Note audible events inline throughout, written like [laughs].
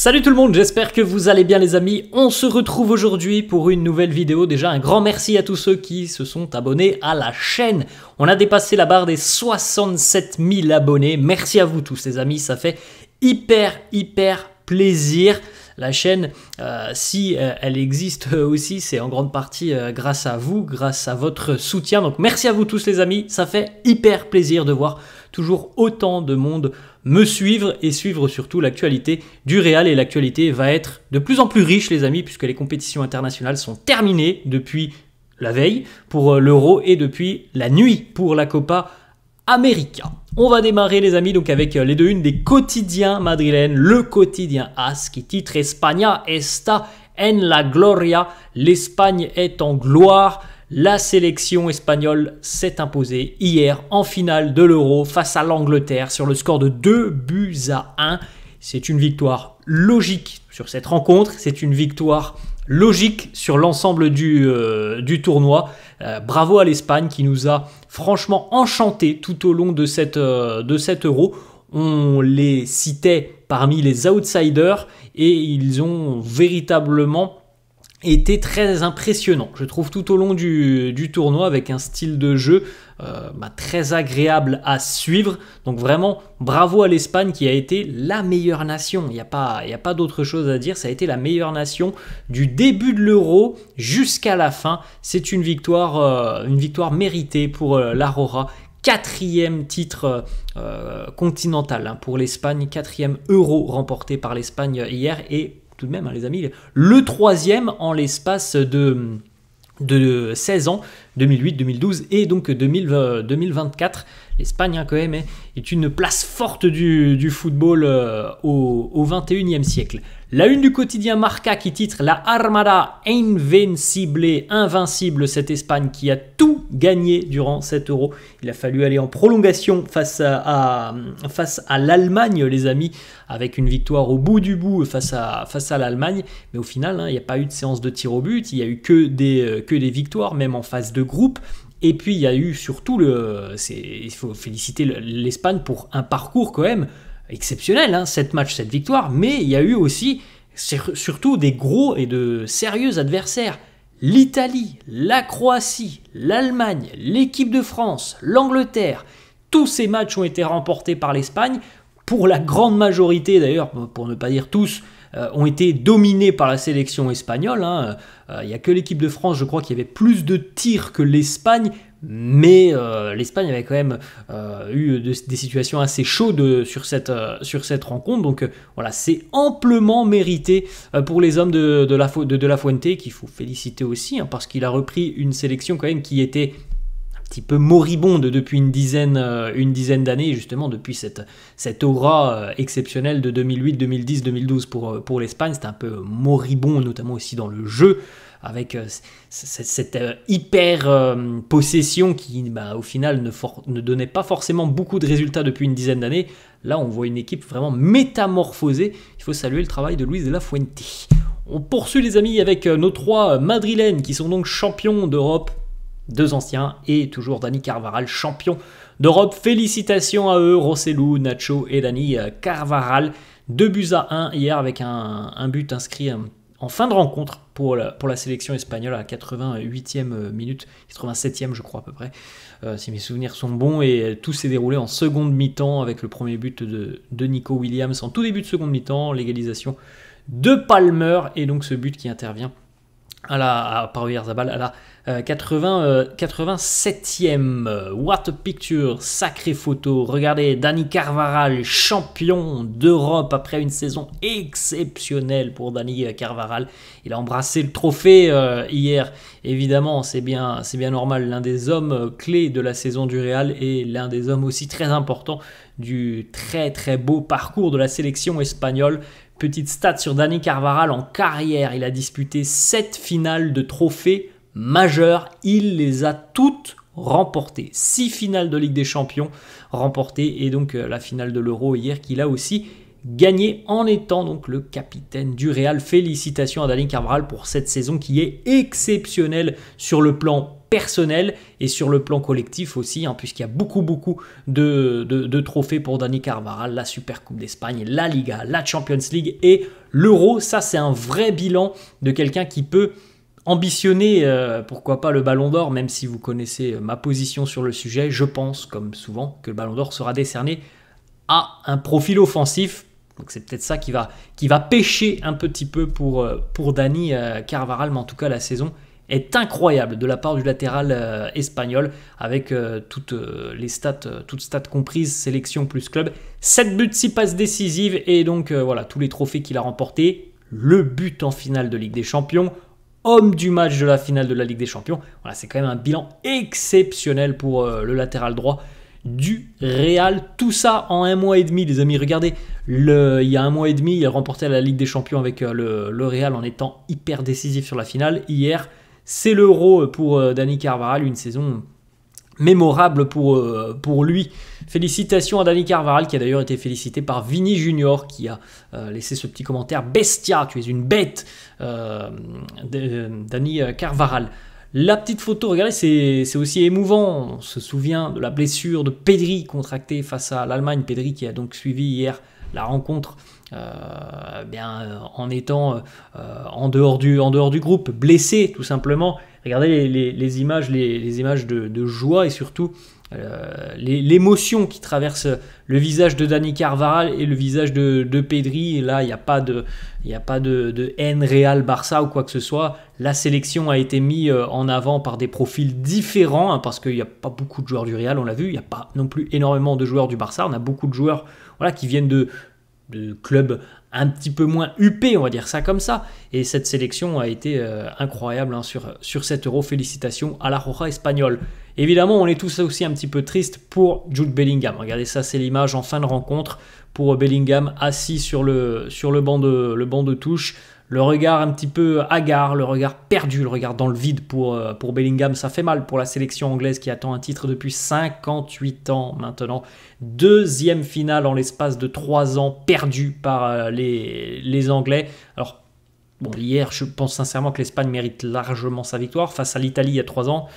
Salut tout le monde, j'espère que vous allez bien les amis. On se retrouve aujourd'hui pour une nouvelle vidéo. Déjà un grand merci à tous ceux qui se sont abonnés à la chaîne. On a dépassé la barre des 67 000 abonnés. Merci à vous tous les amis, ça fait hyper hyper plaisir. La chaîne, euh, si euh, elle existe [laughs] aussi, c'est en grande partie euh, grâce à vous, grâce à votre soutien. Donc merci à vous tous les amis, ça fait hyper plaisir de voir toujours autant de monde me suivre et suivre surtout l'actualité du Real. Et l'actualité va être de plus en plus riche, les amis, puisque les compétitions internationales sont terminées depuis la veille pour l'Euro et depuis la nuit pour la Copa On va démarrer les amis donc avec euh, les deux unes des quotidiens madrilènes, le quotidien AS qui titre España está en la gloria, l'Espagne est en gloire. La sélection espagnole s'est imposée hier en finale de l'Euro face à l'Angleterre sur le score de 2 buts à 1. C'est une victoire logique sur cette rencontre, c'est une victoire logique sur l'ensemble du, euh, tournoi. Euh, bravo à l'Espagne qui nous a franchement enchanté tout au long de, cette, euh, de cet euro. On les citait parmi les outsiders et ils ont véritablement était très impressionnant, je trouve, tout au long du, tournoi, avec un style de jeu euh, bah, très agréable à suivre. Donc vraiment, bravo à l'Espagne qui a été la meilleure nation. Il n'y a pas, pas d'autre chose à dire. Ça a été la meilleure nation du début de l'Euro jusqu'à la fin. C'est une victoire, euh, une victoire méritée pour euh, l'Aurora quatrième titre continental hein, pour l'Espagne, quatrième euro remporté par l'Espagne hier et tout de même, hein, les amis, le troisième en l'espace de, de 16 ans, 2008, 2012 et donc 2024. L'Espagne, hein, quand même, est une place forte du, football euh, au, au 21e siècle. La une du quotidien Marca qui titre La Armada Invincible, invincible, cette Espagne qui a tout gagné durant cet euro. Il a fallu aller en prolongation face à, face à l'Allemagne, les amis, avec une victoire au bout du bout face à, face à l'Allemagne. Mais au final, hein, il n'y a pas eu de séance de tir au but, il n'y a eu que des, euh, que des victoires, même en phase de groupe. Et puis il y a eu surtout le, il faut féliciter l'Espagne pour un parcours quand même exceptionnel, hein, 7 matchs, 7 victoires, mais il y a eu aussi surtout des gros et de sérieux adversaires. L'Italie, la Croatie, l'Allemagne, l'équipe de France, l'Angleterre, tous ces matchs ont été remportés par l'Espagne. Pour la grande majorité d'ailleurs, pour ne pas dire tous, ont été dominés par la sélection espagnole. Hein. Euh, il n'y a que l'équipe de France, je crois, qui avait plus de tirs que l'Espagne, mais euh, l'Espagne avait quand même euh, eu des situations assez chaudes sur cette, euh, rencontre. Donc voilà, c'est amplement mérité pour les hommes de, de, la, Fuente, qu'il faut féliciter aussi, hein, parce qu'il a repris une sélection quand même qui était petit peu moribonde depuis une dizaine, une dizaine d'années, justement depuis cette, cette aura exceptionnelle de 2008, 2010, 2012 pour, pour l'Espagne. C'était un peu moribond, notamment aussi dans le jeu avec euh, cette euh, hyper euh, possession qui, bah, au final, ne, ne, donnait pas forcément beaucoup de résultats depuis une dizaine d'années. Là, on voit une équipe vraiment métamorphosée. Il faut saluer le travail de Luis de la Fuente. On poursuit les amis avec nos trois madrilènes qui sont donc champions d'Europe, deux anciens, et toujours Dani Carvaral, champion d'Europe. Félicitations à eux, Rossellou, Nacho et Dani Carvaral. Deux buts à un hier avec un, but inscrit en fin de rencontre pour la, sélection espagnole à la 88e minute, 87e je crois à peu près, euh, si mes souvenirs sont bons, et tout s'est déroulé en seconde mi-temps avec le premier but de, de Nico Williams en tout début de seconde mi-temps, l'égalisation de Palmer, et donc ce but qui intervient à la, à, à la 80, 87e. Euh, What a picture, sacrée photo. Regardez, Dani Carvaral, champion d'Europe après une saison exceptionnelle pour Dani Carvaral. Il a embrassé le trophée euh, hier. Évidemment, c'est bien, c'est bien normal. L'un des hommes clés de la saison du Real et l'un des hommes aussi très importants du très très beau parcours de la sélection espagnole. Petite stat sur Dani Carvaral en carrière, il a disputé 7 finales de trophées majeurs, il les a toutes remportées. 6 finales de Ligue des Champions remportées et donc euh, la finale de l'Euro hier qu'il a aussi gagné en étant donc le capitaine du Real. Félicitations à Dani Carvaral pour cette saison qui est exceptionnelle sur le plan personnel et sur le plan collectif aussi, hein, puisqu'il y a beaucoup, beaucoup de, de, trophées pour Dani Carvajal, la Super Coupe d'Espagne, la Liga, la Champions League et l'Euro. Ça, c'est un vrai bilan de quelqu'un qui peut ambitionner, euh, pourquoi pas le Ballon d'Or, même si vous connaissez ma position sur le sujet. Je pense, comme souvent, que le Ballon d'Or sera décerné à un profil offensif. Donc c'est peut-être ça qui va, qui va pêcher un petit peu pour, euh, pour Dani euh, Carvaral, mais en tout cas la saison est incroyable de la part du latéral euh, espagnol avec toutes les stats, toutes stats comprises, sélection plus club. 7 buts, 6 passes décisives et donc voilà tous les trophées qu'il a remportés. Le but en finale de Ligue des Champions, homme du match de la finale de la Ligue des Champions. Voilà, c'est quand même un bilan exceptionnel pour le latéral droit du Real. Tout ça en un mois et demi, les amis. Regardez, il y a un mois et demi, il a remporté la Ligue des Champions avec euh, le, Real en étant hyper décisif sur la finale. Hier, c'est l'Euro pour euh, Dani Carvajal, une saison mémorable pour, euh, lui. Félicitations à Dani Carvajal qui a d'ailleurs été félicité par Vini Junior qui a laissé ce petit commentaire Bestia, tu es une bête, Dani Carvajal. La petite photo, regardez, c'est aussi émouvant. On se souvient de la blessure de Pedri contractée face à l'Allemagne. Pedri qui a donc suivi hier la rencontre euh, bien, en étant euh, en, dehors du, en dehors du groupe, blessé tout simplement. Regardez les, images, les, images de, joie et surtout euh, l'émotion qui traverse le visage de Dani Carvaral et le visage de, de Pedri. là, il n'y a pas, de, a pas de, haine réelle Barça ou quoi que ce soit. La sélection a été mise euh, en avant par des profils différents, hein, parce qu'il n'y a pas beaucoup de joueurs du Real, on l'a vu. Il n'y a pas non plus énormément de joueurs du Barça. On a beaucoup de joueurs voilà, qui viennent de, de clubs un petit peu moins huppés, on va dire ça comme ça. Et cette sélection a été euh, incroyable hein, sur, sur cet euro. Félicitations à la Roja espagnole. Évidemment, on est tous aussi un petit peu tristes pour Jude Bellingham. Regardez ça, c'est l'image en fin de rencontre pour Bellingham assis sur le banc de touche le regard un petit peu hagard, le regard perdu, le regard dans le vide pour, euh, Bellingham. Ça fait mal pour la sélection anglaise qui attend un titre depuis 58 ans maintenant. Deuxième finale en l'espace de 3 ans perdu par euh, les, Anglais. Alors, hier, je pense sincèrement que l'Espagne mérite largement sa victoire face à l'Italie il y a 3 ans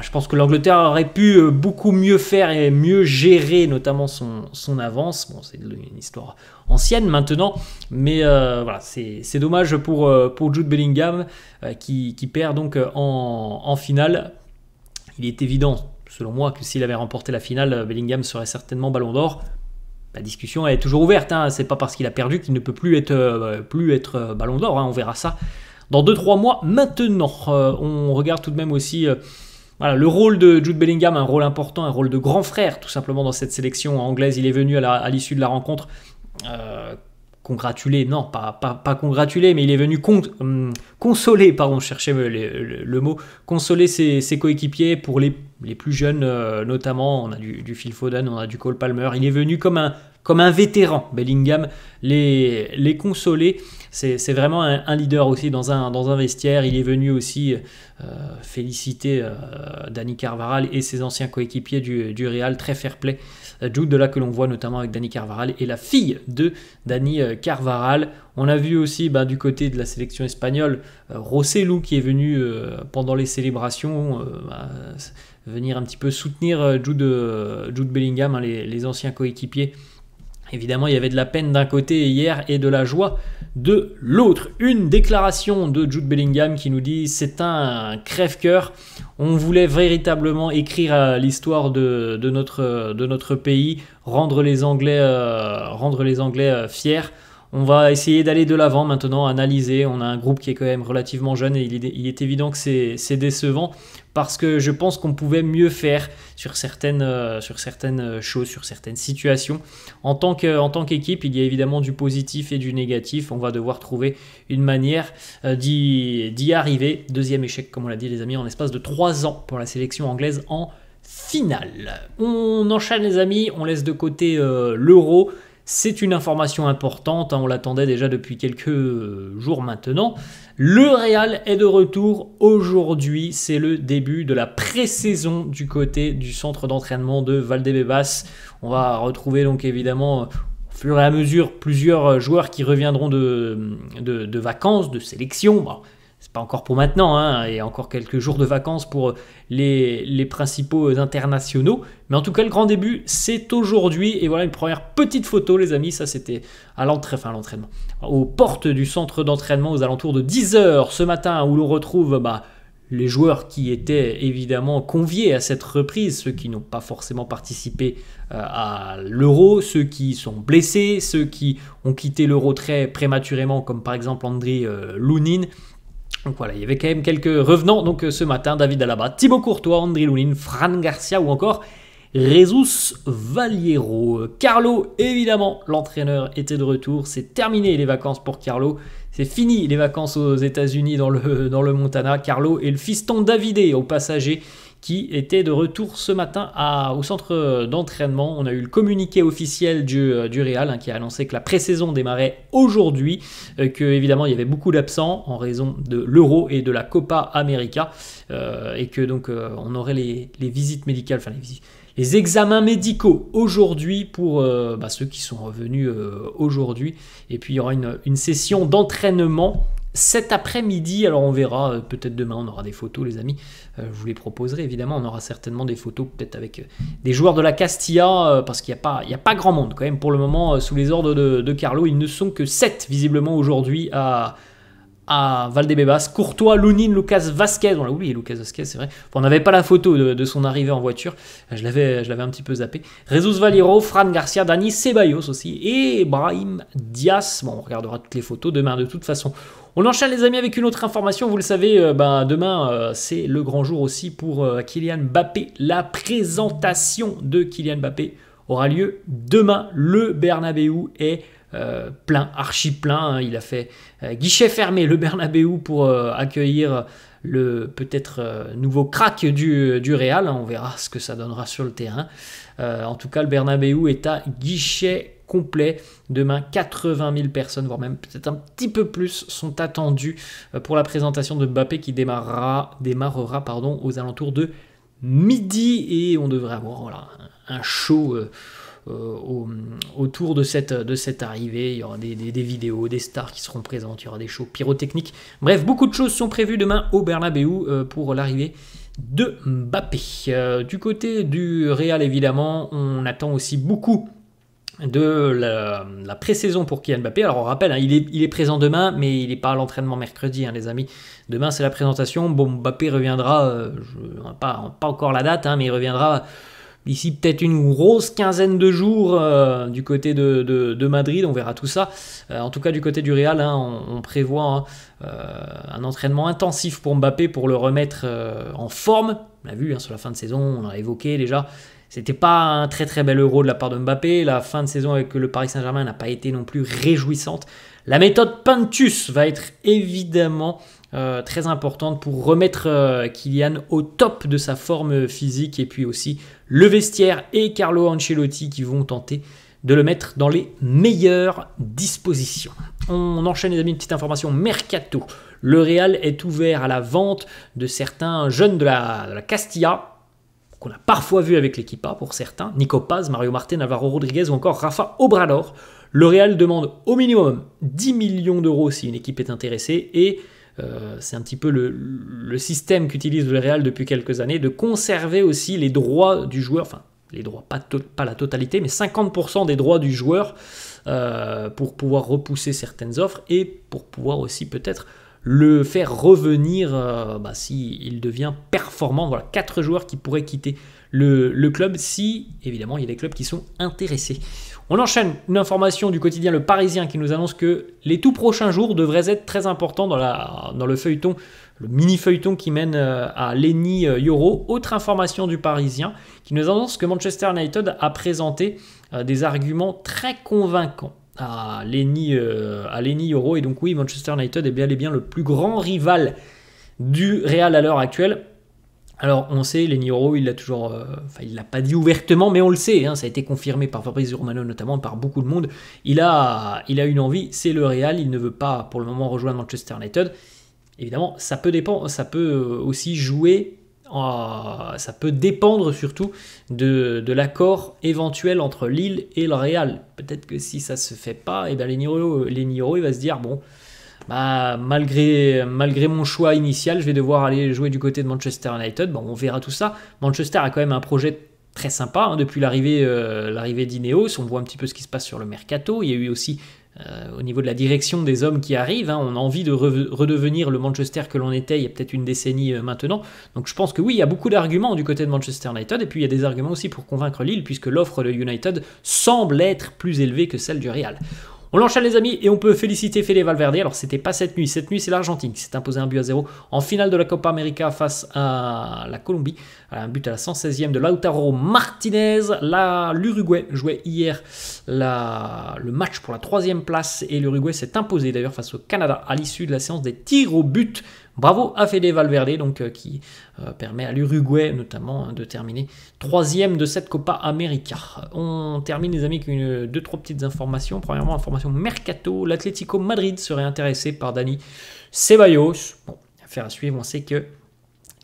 je pense que l'Angleterre aurait pu euh, beaucoup mieux faire et mieux gérer notamment son, avance. Bon, c'est une histoire ancienne maintenant, mais euh, voilà, c'est dommage pour, euh, pour Jude Bellingham qui, perd donc en, finale. Il est évident, selon moi, que s'il avait remporté la finale, Bellingham serait certainement ballon d'or. La discussion est toujours ouverte, hein. c'est pas parce qu'il a perdu qu'il ne peut plus être, plus être ballon d'or, hein. on verra ça dans 2-3 mois maintenant. on regarde tout de même aussi voilà, le rôle de Jude Bellingham, un rôle important, un rôle de grand frère tout simplement dans cette sélection anglaise. Il est venu à l'issue de la rencontre euh, congratuler, non, pas, pas, congratuler, mais il est venu hum, consoler, pardon, je cherchais le, mot, consoler ses, coéquipiers pour les, plus jeunes euh, notamment. On a du, Phil Foden, on a du Cole Palmer. Il est venu comme un, comme un vétéran, Bellingham, les, les consoler. C'est vraiment un, leader aussi dans un, vestiaire. Il est venu aussi euh, féliciter euh, Danny Carvaral et ses anciens coéquipiers du, Real. Très fair play. Euh, Jude de là que l'on voit notamment avec Danny Carvaral et la fille de Danny Carvaral. On a vu aussi bah, du côté de la sélection espagnole Rossellou qui est venu pendant les célébrations bah, venir un petit peu soutenir Jude, Bellingham, hein, les anciens coéquipiers Évidemment, il y avait de la peine d'un côté hier et de la joie de l'autre. Une déclaration de Jude Bellingham qui nous dit c'est un crève-cœur. On voulait véritablement écrire l'histoire de, notre, pays, rendre les Anglais, euh, euh, fiers. On va essayer d'aller de l'avant maintenant, analyser. On a un groupe qui est quand même relativement jeune et il est, évident que c'est décevant parce que je pense qu'on pouvait mieux faire sur certaines, euh, certaines choses, sur certaines situations. En tant qu'équipe, il y a évidemment du positif et du négatif. On va devoir trouver une manière euh, d'y arriver. Deuxième échec, comme on l'a dit les amis, en espace de trois ans pour la sélection anglaise en finale. On enchaîne les amis, on laisse de côté euh, l'euro. C'est une information importante, hein, on l'attendait déjà depuis quelques jours maintenant. Le Real est de retour aujourd'hui, c'est le début de la pré-saison du côté du centre d'entraînement de Valdebebas. On va retrouver donc évidemment au fur et à mesure plusieurs joueurs qui reviendront de, vacances, de sélection. Pas encore pour maintenant, hein, et encore quelques jours de vacances pour les, les, principaux internationaux. Mais en tout cas, le grand début, c'est aujourd'hui. Et voilà une première petite photo, les amis. Ça, c'était à l'entraînement, aux portes du centre d'entraînement aux alentours de 10h ce matin, où l'on retrouve bah, les joueurs qui étaient évidemment conviés à cette reprise, ceux qui n'ont pas forcément participé euh, à l'euro, ceux qui sont blessés, ceux qui ont quitté l'euro très prématurément, comme par exemple André euh, Lounine. Donc voilà, il y avait quand même quelques revenants. Donc euh, ce matin, David Alaba, Thibaut Courtois, André Lounine, Fran Garcia ou encore Jesus Valiero. Carlo, évidemment, l'entraîneur était de retour. C'est terminé les vacances pour Carlo. C'est fini les vacances aux États-Unis dans le, [laughs] dans le Montana. Carlo et le fiston Davidé au passager qui était de retour ce matin au centre d'entraînement. On a eu le communiqué officiel du, du Real hein, qui a annoncé que la pré-saison démarrait aujourd'hui, euh, que évidemment il y avait beaucoup d'absents en raison de l'Euro et de la Copa América, euh, et que donc euh, on aurait les, visites médicales, enfin les les examens médicaux aujourd'hui pour euh, bah, ceux qui sont revenus euh, aujourd'hui. Et puis il y aura une, session d'entraînement cet après-midi. Alors on verra, euh, peut-être demain on aura des photos les amis. je vous les proposerai évidemment. On aura certainement des photos peut-être avec des joueurs de la Castilla parce qu'il n'y a, pas, grand monde quand même pour le moment sous les ordres de, Carlo. Ils ne sont que 7 visiblement aujourd'hui à à Valdebebas, Courtois, Lounine, Lucas Vasquez. On l'a oublié, Lucas Vasquez, c'est vrai. on n'avait pas la photo de, son arrivée en voiture. Je l'avais, je l'avais un petit peu zappé. Jesus Valero, Fran Garcia, Dani Ceballos aussi. Et Brahim Diaz. Bon, on regardera toutes les photos demain de toute façon. On enchaîne les amis avec une autre information. Vous le savez, euh, ben, demain, euh, c'est le grand jour aussi pour euh, Kylian Mbappé. La présentation de Kylian Mbappé aura lieu demain. Le Bernabeu est plein, archi plein. Hein. Il a fait guichet fermé le Bernabeu pour accueillir le peut-être nouveau crack du, du Real. On verra ce que ça donnera sur le terrain. en tout cas, le Bernabeu est à guichet complet. Demain, 80 000 personnes, voire même peut-être un petit peu plus, sont attendues pour la présentation de Mbappé qui démarrera, démarrera pardon, aux alentours de midi. Et on devrait avoir voilà, un show euh, autour de cette, de arrivée. Il y aura des, vidéos, des stars qui seront présentes, il y aura des shows pyrotechniques. Bref, beaucoup de choses sont prévues demain au Bernabeu euh, pour l'arrivée de Mbappé. Euh, du côté du Real, évidemment, on attend aussi beaucoup de la, pré-saison pour Kylian Mbappé. Alors on rappelle, hein, il, est, il, est, présent demain, mais il n'est pas à l'entraînement mercredi, hein, les amis. Demain c'est la présentation. Bon, Mbappé reviendra, pas, pas encore la date, hein, mais il reviendra d'ici peut-être une grosse quinzaine de jours euh, du côté de, Madrid, on verra tout ça. Euh, en tout cas, du côté du Real, hein, on, prévoit euh, un entraînement intensif pour Mbappé pour le remettre en forme. On l'a vu sur la fin de saison, on l'a évoqué déjà. C'était pas un très très bel euro de la part de Mbappé. La fin de saison avec le Paris Saint-Germain n'a pas été non plus réjouissante. La méthode Pintus va être évidemment très importante pour remettre Kylian au top de sa forme physique et puis aussi le vestiaire et Carlo Ancelotti qui vont tenter de le mettre dans les meilleures dispositions. On enchaîne les amis, une petite information mercato. Le Real est ouvert à la vente de certains jeunes de la, Castilla, qu'on a parfois vu avec l'équipe A pour certains, Nico Paz, Mario Martin, Navarro Rodriguez ou encore Rafa Obrador. Le Real demande au minimum 10 millions d'euros si une équipe est intéressée et euh, c'est un petit peu le, système qu'utilise le Real depuis quelques années, de conserver aussi les droits du joueur, enfin les droits, pas, pas la totalité, mais 50% des droits du joueur euh, pour pouvoir repousser certaines offres et pour pouvoir aussi peut-être le faire revenir euh, bah, s'il devient performant. Voilà, quatre joueurs qui pourraient quitter le, club si, évidemment, il y a des clubs qui sont intéressés. On enchaîne une information du quotidien Le Parisien qui nous annonce que les tout prochains jours devraient être très importants dans, dans le feuilleton, le mini-feuilleton qui mène euh, à Lenny Yoro. Autre information du Parisien qui nous annonce que Manchester United a présenté euh, des arguments très convaincants à Lenny, à Lenny Yoro. Et donc oui, Manchester United est bien et bien le plus grand rival du Real à l'heure actuelle. Alors, on sait, Lenny Euro, il l'a toujours. Euh, enfin, il l'a pas dit ouvertement, mais on le sait, hein, ça a été confirmé par Fabrizio Romano, notamment par beaucoup de monde. Il a, il a une envie, c'est le Real, il ne veut pas pour le moment rejoindre Manchester United. Évidemment, ça peut, dépendre, ça peut euh, aussi jouer, ça peut dépendre surtout de, l'accord éventuel entre Lille et le Real. Peut-être que si ça se fait pas, et eh bien Euro, il va se dire bon bah, malgré, mon choix initial, je vais devoir aller jouer du côté de Manchester United. Bon, on verra tout ça. Manchester a quand même un projet très sympa hein, depuis l'arrivée euh, l'arrivée d'Ineos. On voit un petit peu ce qui se passe sur le mercato. Il y a eu aussi au niveau de la direction des hommes qui arrivent. Hein. on a envie de redevenir le Manchester que l'on était il y a peut-être une décennie euh, maintenant. Donc je pense que oui, il y a beaucoup d'arguments du côté de Manchester United. Et puis il y a des arguments aussi pour convaincre Lille puisque l'offre de United semble être plus élevée que celle du Real. On l'enchaîne les amis et on peut féliciter Fede Valverde. Alors c'était pas cette nuit, cette nuit c'est l'Argentine qui s'est imposé un but à zéro en finale de la Copa América face à la Colombie. Un but à la 116e de Lautaro Martinez. L'Uruguay jouait hier le match pour la troisième place et l'Uruguay s'est imposé d'ailleurs face au Canada à l'issue de la séance des tirs au but. Bravo à Fede Valverde, donc, euh, qui euh, permet à l'Uruguay notamment hein, de terminer troisième de cette Copa América. On termine les amis avec deux, trois petites informations. Premièrement, information mercato. L'Atlético Madrid serait intéressé par Dani Ceballos. Bon, affaire à suivre, on sait que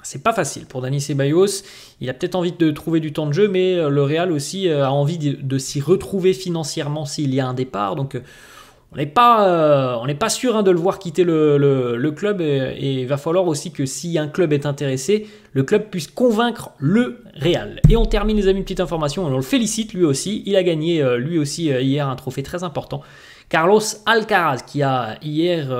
c'est pas facile pour Dani Ceballos. Il a peut-être envie de trouver du temps de jeu, mais euh, le Real aussi a envie de, s'y retrouver financièrement s'il y a un départ. Donc on n'est pas, euh, pas sûr hein, de le voir quitter le, club et, il va falloir aussi que si un club est intéressé, le club puisse convaincre le Real. Et on termine les amis, une petite information, on le félicite lui aussi, il a gagné euh, lui aussi euh, hier un trophée très important. Carlos Alcaraz qui a hier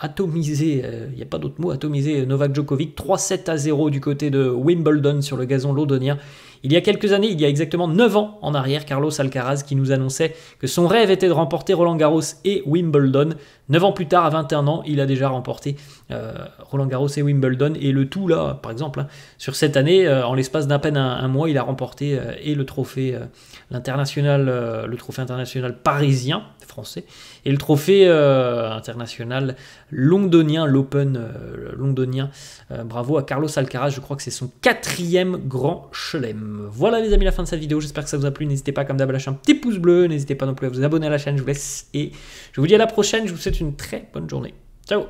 atomisé, il n'y a pas d'autre mot, atomisé Novak Djokovic 3-7 à 0 du côté de Wimbledon sur le gazon londonien. Il y a quelques années, il y a exactement 9 ans en arrière, Carlos Alcaraz qui nous annonçait que son rêve était de remporter Roland Garros et Wimbledon. 9 ans plus tard, à 21 ans, il a déjà remporté euh, Roland Garros et Wimbledon. Et le tout, là, par exemple, hein, sur cette année, euh, en l'espace d'un peine un, mois, il a remporté euh, et le trophée, l'international, le trophée international parisien, français, et le trophée international londonien, l'Open londonien. bravo à Carlos Alcaraz, je crois que c'est son quatrième grand chelem. Voilà les amis, la fin de cette vidéo. J'espère que ça vous a plu. N'hésitez pas, comme d'hab, à lâcher un petit pouce bleu. N'hésitez pas non plus à vous abonner à la chaîne. Je vous laisse et je vous dis à la prochaine. Je vous une très bonne journée. Ciao